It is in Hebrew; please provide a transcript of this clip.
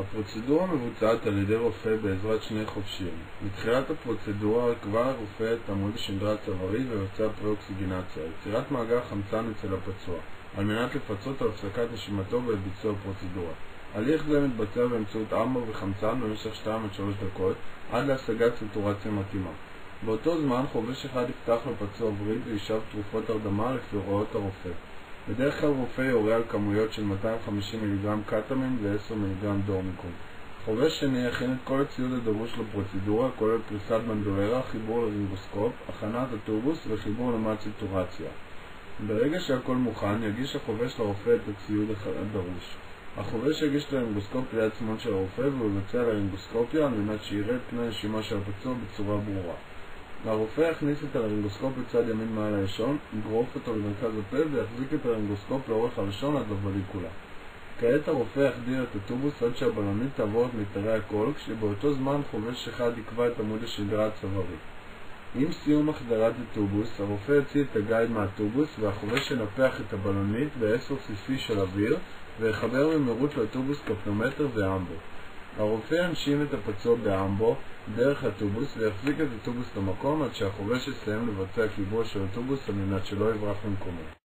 הפרוצדורה מבוצעת על ידי רופא בעזרת שני חובשים. בתחילת הפרוצדורה יקבע הרופא את עמוד השדרה הצווארי ויבצע פרה-אוקסיגנציה, יצירת מאגר חמצן אצל הפצוע, על מנת לפצות על הפסקת נשימתו בעת ביצוע הפרוצדורה. הליך זה מתבצע באמצעות אמבו וחמצן במשך 2-3 דקות, עד להשגת סטורציה מתאימה. באותו זמן חובש אחד יפתח לפצוע וריד וישאב תרופות הרדמה לפי הוראות הרופא. בדרך כלל רופא יורה על כמויות של 250 מ"ג קטמין ו-10 מ"ג דורמיקום. חובש שני יכין את כל הציוד הדרוש לפרוצדורה, כולל פריסת בנדולרה, חיבור לרינגוסקופ, הכנת הטובוס וחיבור למד סטורציה. ברגע שהכל מוכן, יגיש החובש לרופא את הציוד הדרוש. החובש יגיש את הרינגוסקופ ליד שמאל של הרופא והוא יבצע לרינגוסקופיה על מנת שיראה את פני הנשימה של הפצוע בצורה ברורה. הרופא יכניס את הרינגוסקופ בצד ימין מעל הלשון, יגרוף אותו למרכז הפה ויחזיק את הרינגוסקופ לאורך הלשון עד לבליקולה. כעת הרופא יחדיר את הטובוס עד שהבלונית תעבור את מיתרי הקול, כשבאותו זמן חובש אחד יקבע את עמוד השדרה הצווארי. עם סיום החדרת הטובוס, הרופא יוציא את הגייד מהטובוס והחובש ינפח את הבלונית ב-10 cc של אוויר ויחבר במהירות לטובוס קפנומטר ואמבו. הרופא ינשים את הפצוע באמבו דרך הטובוס ויחזיק את הטובוס במקום עד שהחובש יסיים לבצע קיבוע של הטובוס על מנת שלא יברח ממקומו.